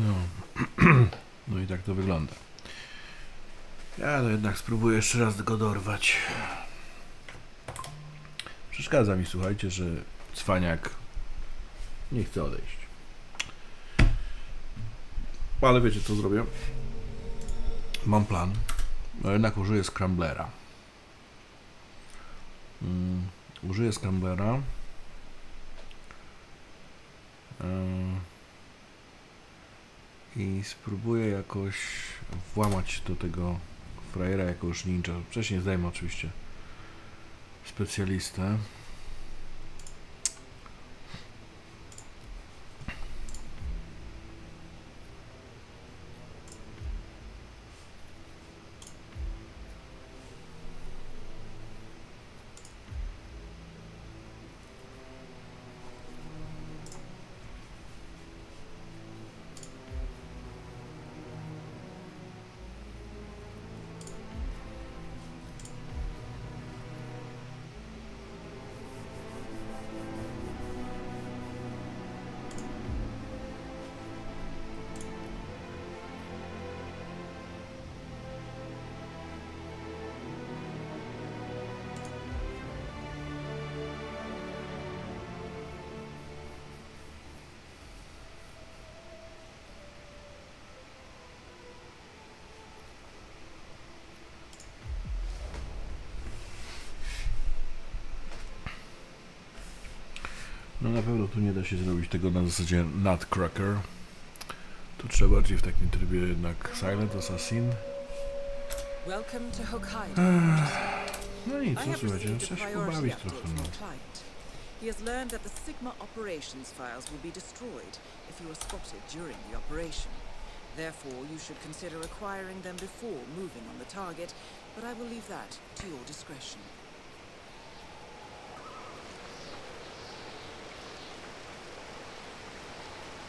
No. no i tak to wygląda. Ja no jednak spróbuję jeszcze raz go dorwać. Przeszkadza mi, słuchajcie, że cwaniak nie chce odejść. Ale wiecie co zrobię? Mam plan. No jednak użyję scramblera. Mm, użyję scramblera. Yy, I spróbuję jakoś włamać do tego frajera jako już ninja. Wcześniej zdajmy oczywiście specjalistę. No na pewno tu nie da się zrobić tego na zasadzie Nutcracker. Tu trzeba bardziej w takim trybie jednak Silent Assassin. No nic, I no słuchajcie, no trzeba się pobawić trochę, no. He has learned that the Sigma operations files will be destroyed if you are spotted during the operation. Therefore, you should consider acquiring them before moving on the target, but I will leave that to your discretion.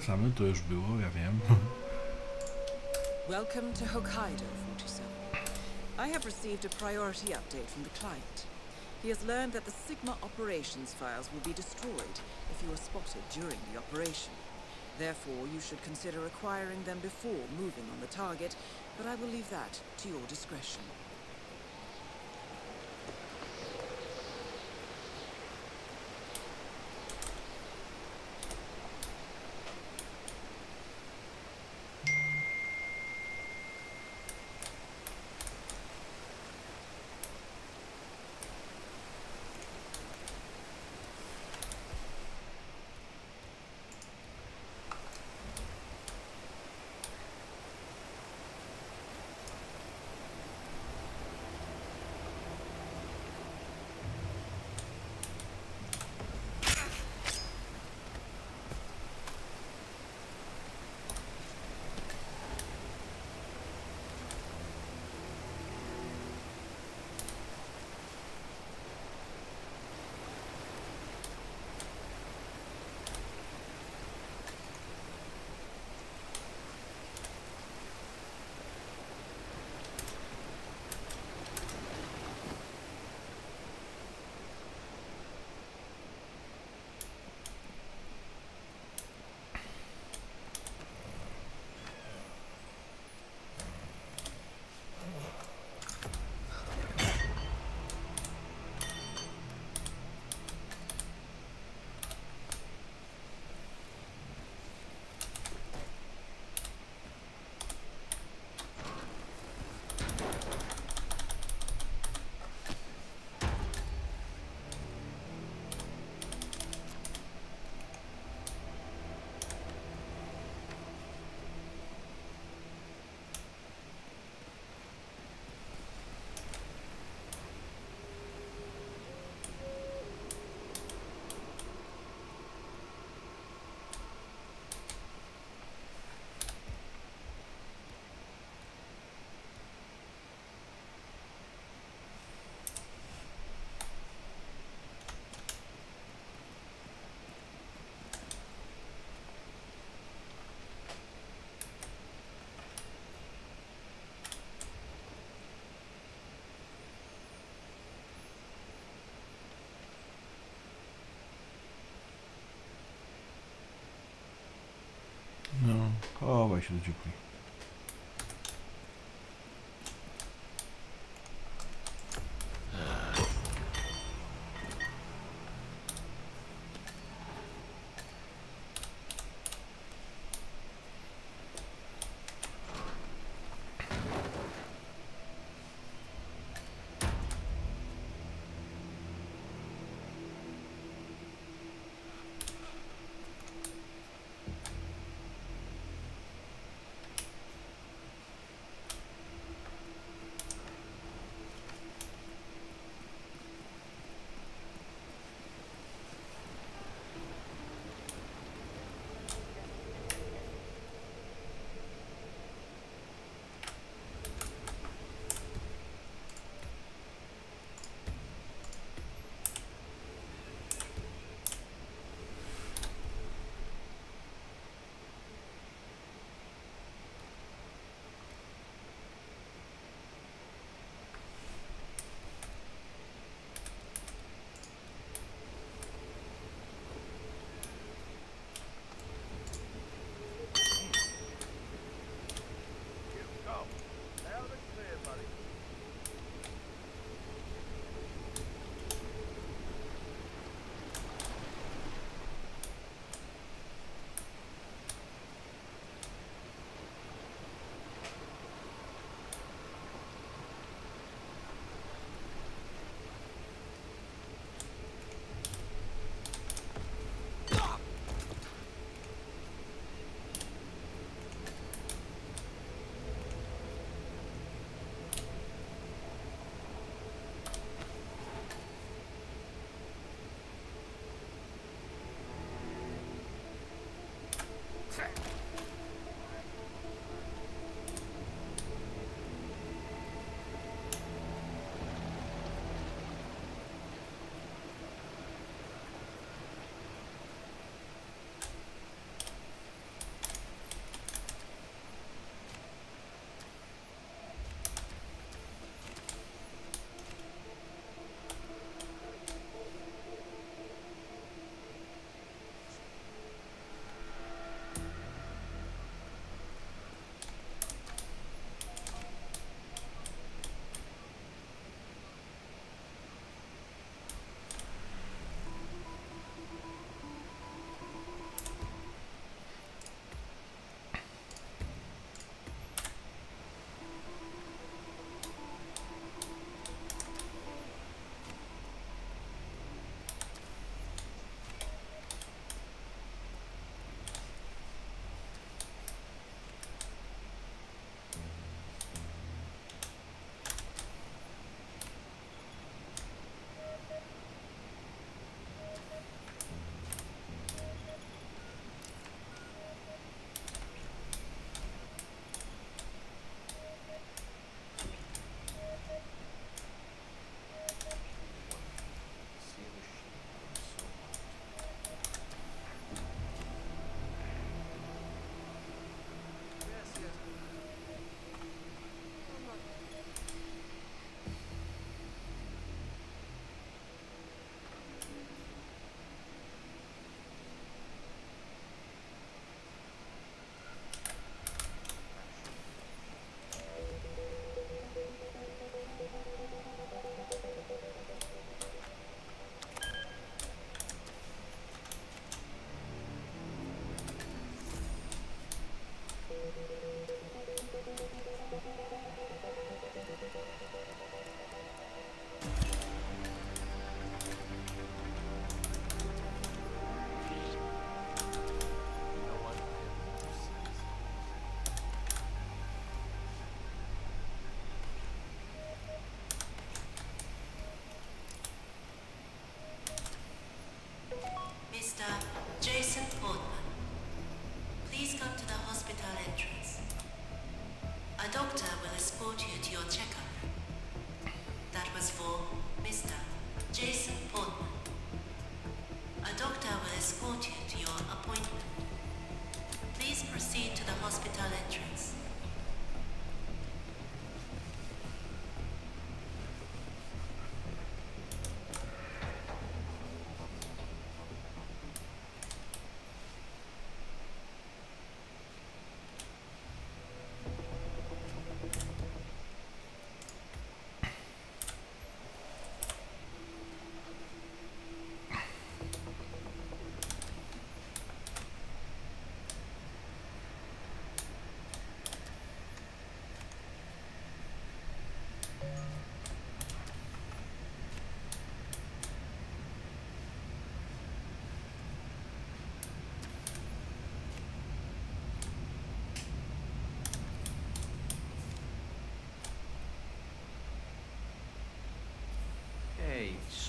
Wracamy, to już było, ja wiem. Welcome to Hokkaido, 47. I have received a priority update from the client. He has learned that the Sigma operations files will be destroyed if you are spotted during the operation. Therefore, you should consider acquiring them before moving on the target, but I will leave that to your discretion. Schowaj się do dziupli.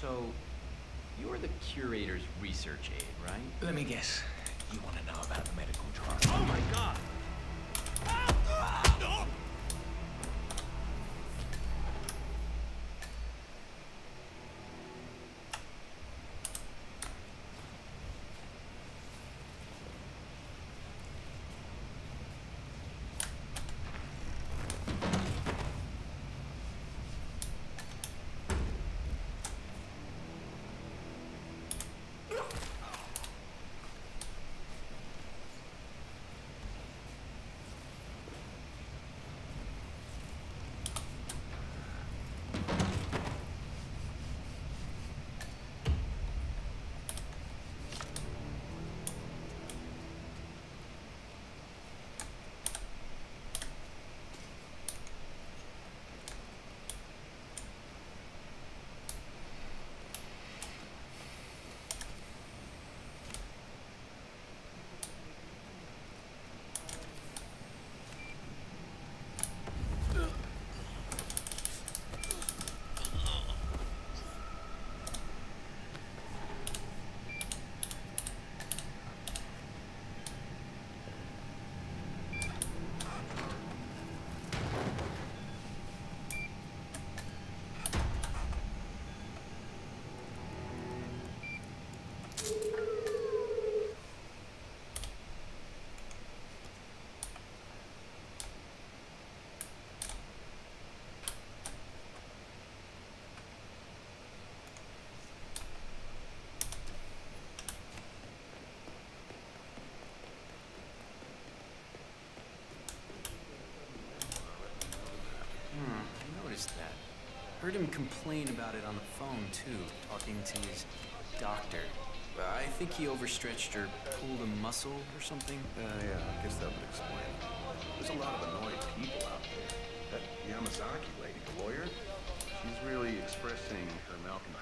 So, you're the curator's research aide, right? Let me guess. You want to know about the medical trial? Oh my god! Hmm, I noticed that. Complain about it on the phone, too, talking to his doctor. Uh, I think he overstretched or pulled a muscle or something. Uh, yeah, I guess that would explain. There's a lot of annoyed people out there. That Yamazaki lady, the lawyer, she's really expressing her malcontent.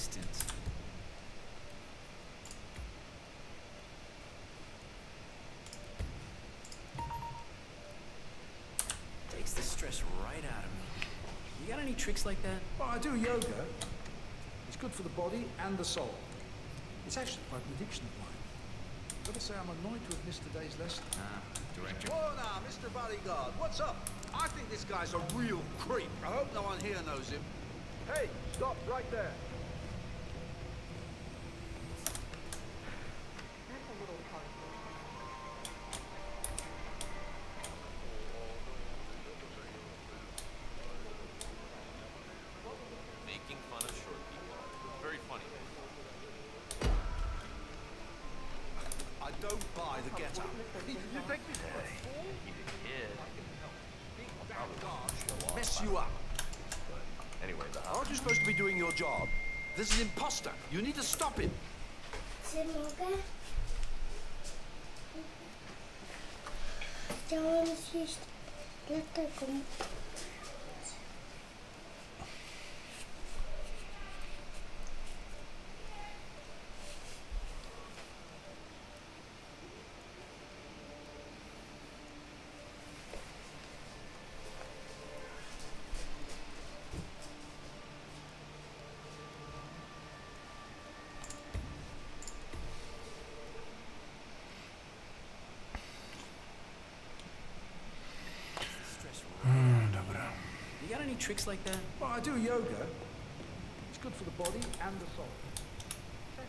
Simple existence. Takes the stress right out of me. You got any tricks like that? Well, I do yoga. It's good for the body and the soul. It's actually quite an addiction of mine. Gotta say, I'm annoyed to have missed today's lesson. Ah, director. Whoa now, Mr. Bodyguard, what's up? I think this guy's a real creep. I hope no one here knows him. Hey, stop right there. You up. Anyway, the Aren't you supposed to be doing your job? This is an imposter. You need to stop him. Chciałam zjeść, tricks like that? Well, I do yoga. It's good for the body and the soul. That's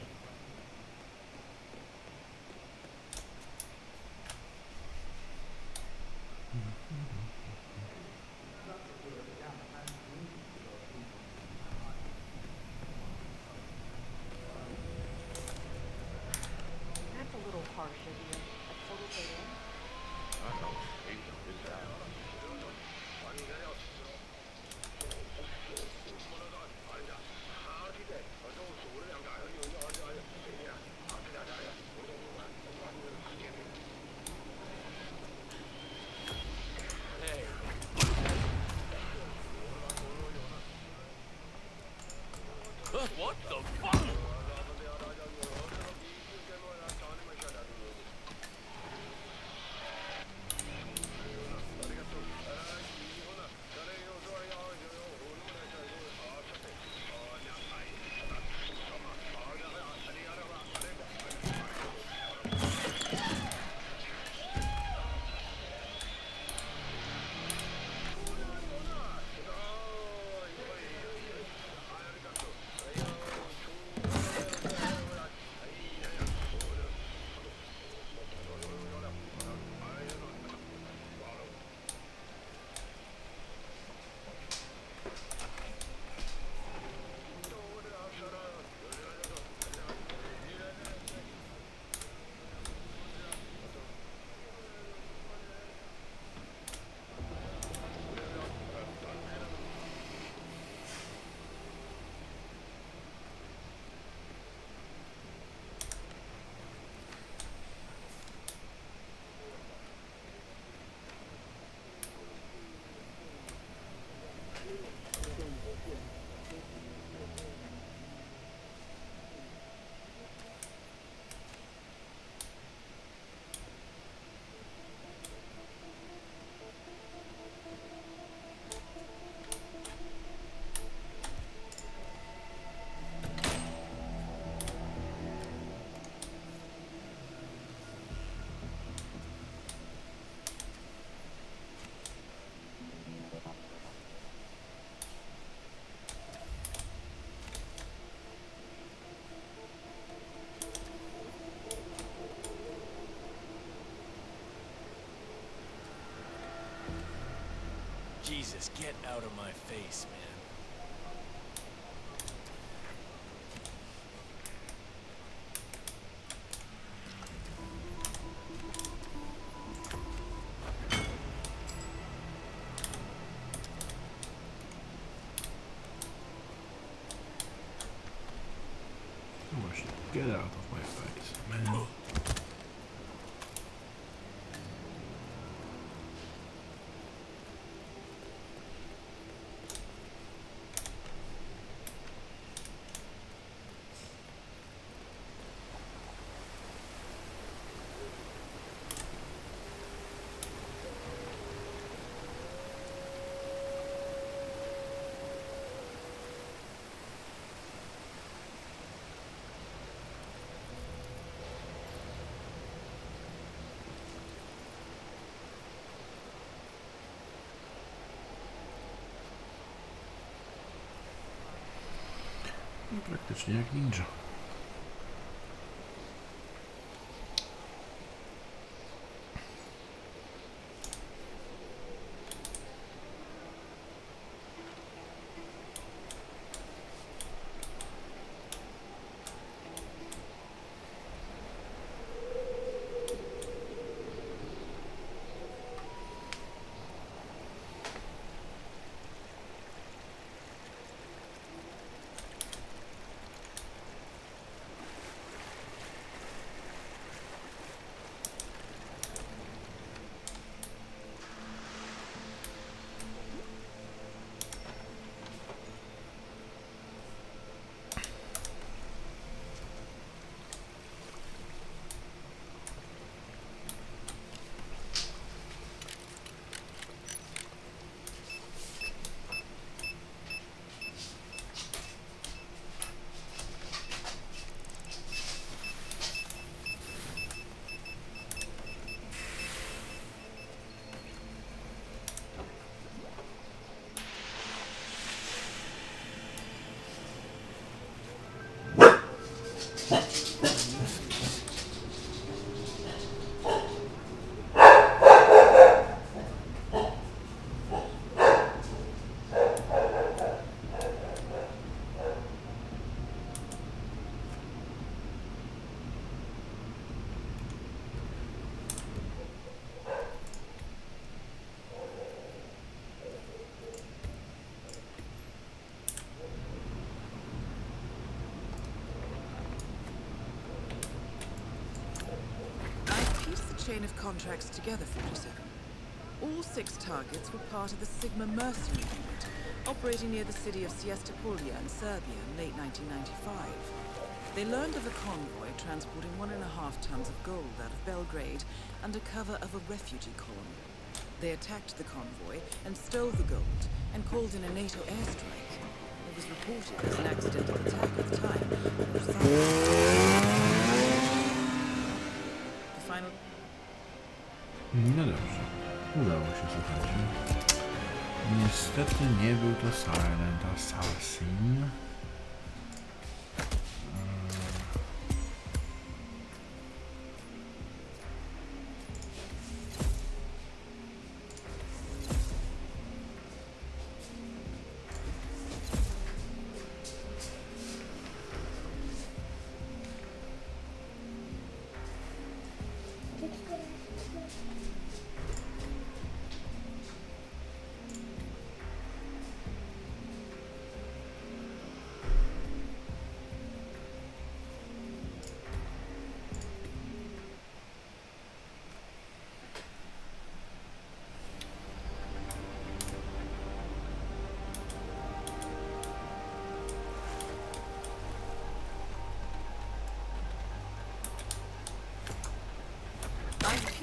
Jesus, get out of my face, man. Get out praktycznie jak ninja. Chain of contracts together, 47. All six targets were part of the Sigma mercenary unit, operating near the city of Siesta in Serbia in late 1995. They learned of a convoy transporting one and a half tons of gold out of Belgrade under cover of a refugee column. They attacked the convoy and stole the gold and called in a NATO airstrike. It was reported as an accidental attack at the time. The final No dobrze. Udało się, słuchajcie. Niestety nie był to Silent Assassin.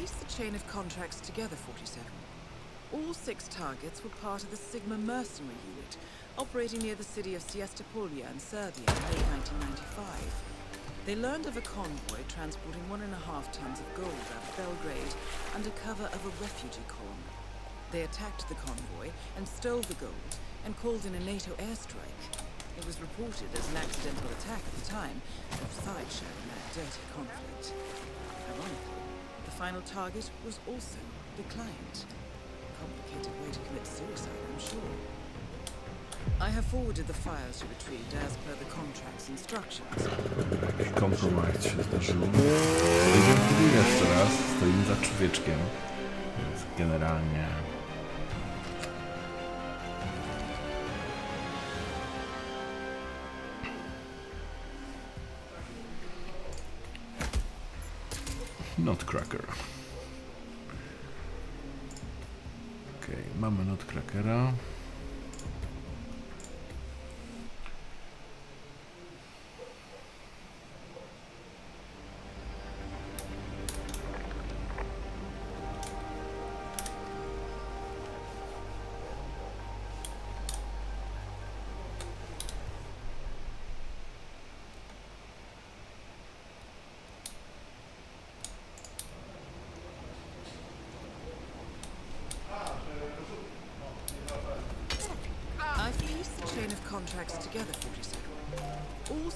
Eee, the chain of contracts together, 47. All six targets were part of the Sigma mercenary unit, operating near the city of Siesta Puglia in Serbia in late 1995. They learned of a convoy transporting one and a half tons of gold out of Belgrade under cover of a refugee column. They attacked the convoy and stole the gold and called in a NATO airstrike. It was reported as an accidental attack at the time, both sides in that dirty conflict. Final target was also the client. Complicated way to commit suicide, I'm sure. I have forwarded the files you retrieved as per the contract's instructions. Jakiś kompromis się zdarzył. Będziemy jeszcze raz. Stoimy za człowieczkiem. Więc generalnie... Nutcracker. Okej, mamy Nutcrackera.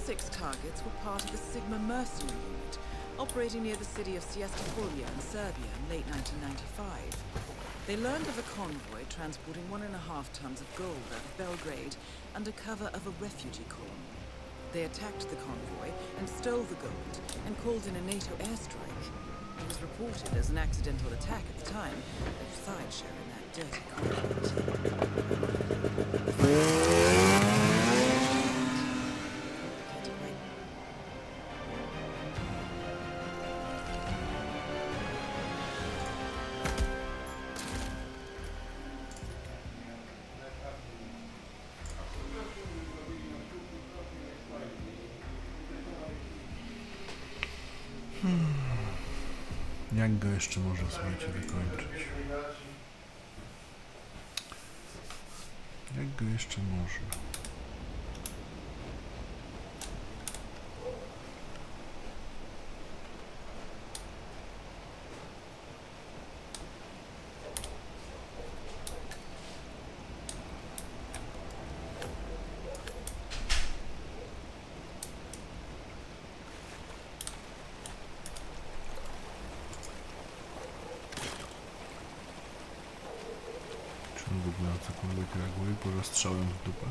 Six targets were part of the Sigma mercenary unit, operating near the city of Siesta in Serbia in late 1995. They learned of a convoy transporting one and a half tons of gold out of Belgrade under cover of a refugee column. They attacked the convoy and stole the gold and called in a NATO airstrike. It was reported as an accidental attack at the time, both sides sharing that dirty conflict. Go jeszcze można słuchajcie wykończyć? Jak go jeszcze można? W dupę?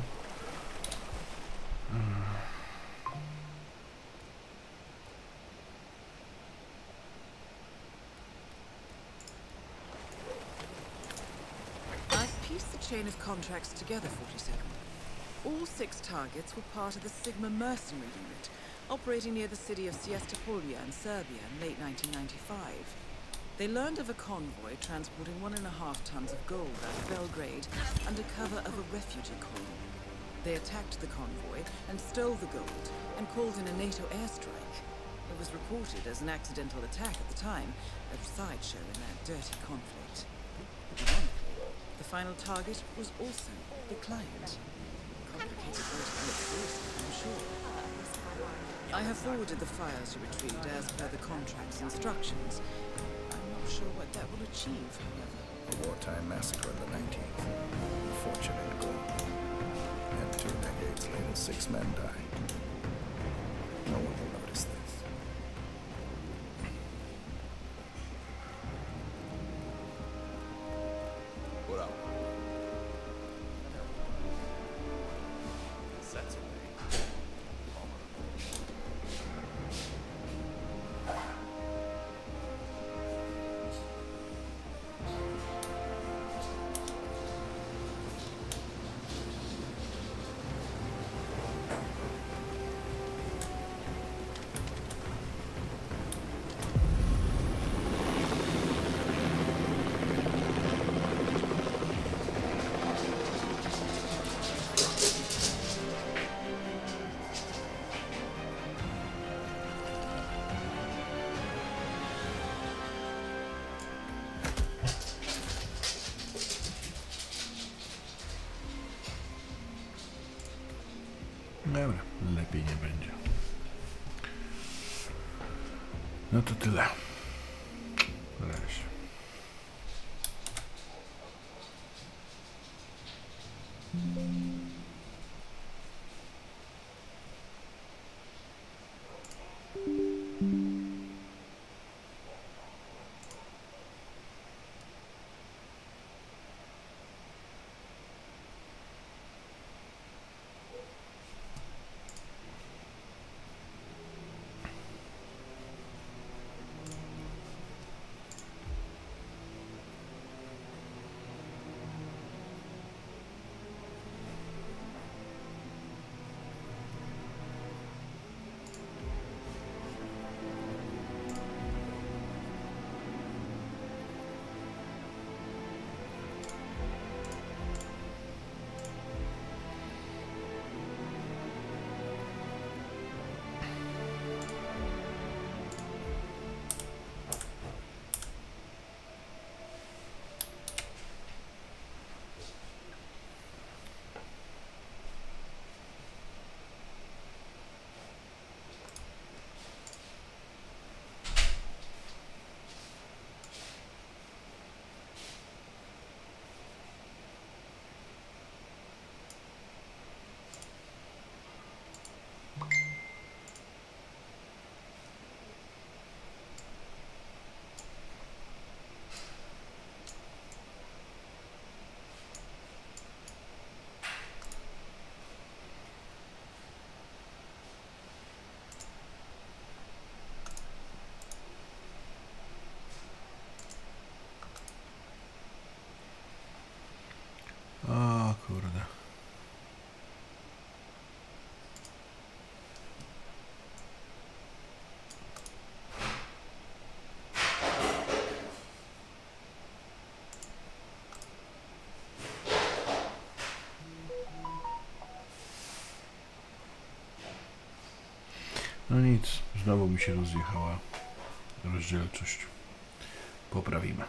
I've pieced the chain of contracts together, 47. All six targets were part of the Sigma mercenary unit, operating near the city of Siesta in Serbia in late 1995. They learned of a convoy transporting one and a half tons of gold out of Belgrade under cover of a refugee column. They attacked the convoy and stole the gold and called in a NATO airstrike. It was reported as an accidental attack at the time, a sideshow in that dirty conflict. The final target was also the client. Complicated I'm sure. I have forwarded the files you retrieved as per the contract's instructions. Sure what that will achieve, however. A wartime massacre in the 19th. Unfortunate goal. And two decades later, six men die. No nic, znowu mi się rozjechała rozdzielczość. Poprawimy.